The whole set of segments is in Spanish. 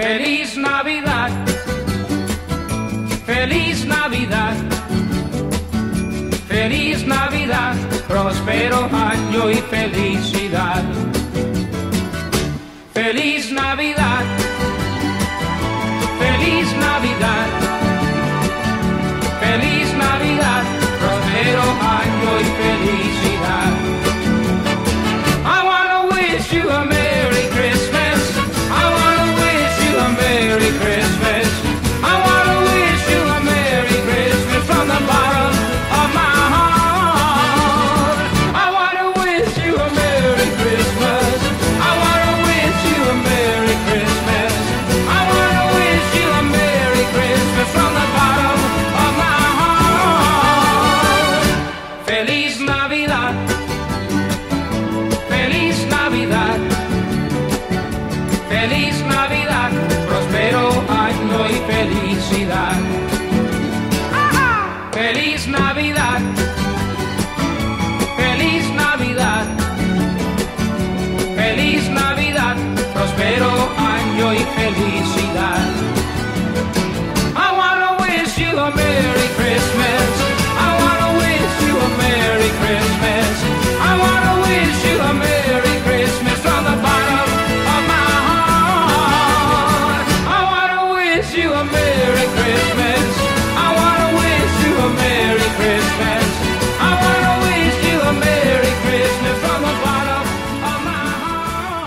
Feliz Navidad, feliz Navidad, feliz Navidad, próspero año y felicidad. Feliz Navidad, próspero año y felicidad. Feliz Navidad. Feliz Navidad. Feliz Navidad, próspero año y felicidad. I wanna wish you a Merry you a Merry Christmas. I wanna wish you a Merry Christmas. I wanna wish you a Merry Christmas from the bottom of my heart.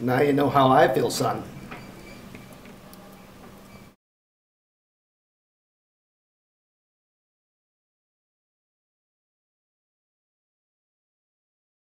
Now you know how I feel, son.